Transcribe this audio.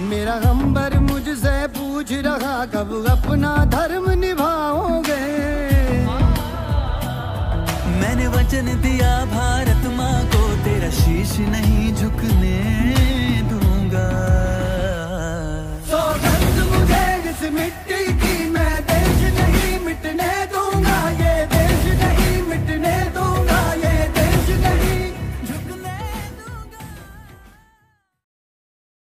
मेरा गंबर मुझसे पूछ रहा, कब अपना धर्म निभाओगे? मैंने वचन दिया, भारत माँ को तेरा शीश नहीं झुकने